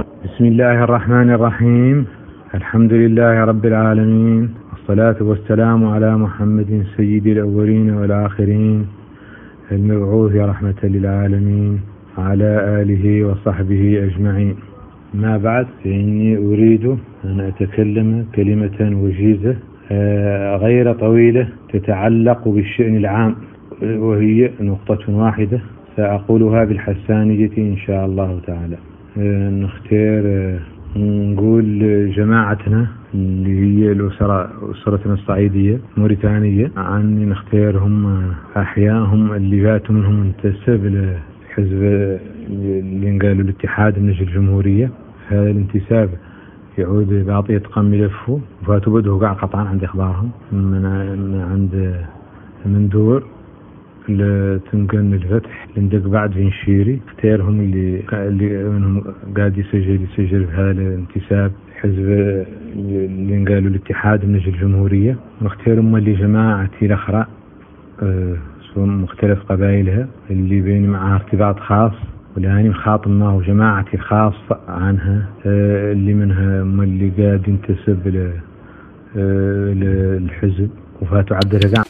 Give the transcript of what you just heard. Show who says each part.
Speaker 1: بسم الله الرحمن الرحيم. الحمد لله رب العالمين. والصلاة والسلام على محمد سيد الأولين والآخرين المبعوث رحمة للعالمين على آله وصحبه أجمعين. ما بعد فإني أريد أن أتكلم كلمة وجيزة آه، غير طويلة تتعلق بالشأن العام وهي نقطة واحدة سأقولها بالحسانية إن شاء الله تعالى. نختار آه، نقول جماعتنا اللي هي الأسرة أسرتنا الصعيدية موريتانية. عن نختارهم أحياء اللي فاتوا منهم انتسب لحزب اللي قالوا الاتحاد من الجمهورية. هذا الانتساب يعود بعطية قم ملفه وفاتوا بدو قاع قطعا عند إخبارهم من عند من دور. لتنقل الفتح لندق بعد في نشيري اختارهم اللي اللي منهم قاعد يسجل يسجل في هذا الانتساب حزب اللي قالوا الاتحاد من أجل الجمهورية. ونختارهم اللي جماعتي الاخرى آه مختلف قبائلها اللي بين معها ارتباط خاص والآن خاطب معه جماعتي الخاصة عنها. آه اللي منها هم اللي قاعد ينتسب آه للحزب وفاتوا عبد الرزاق.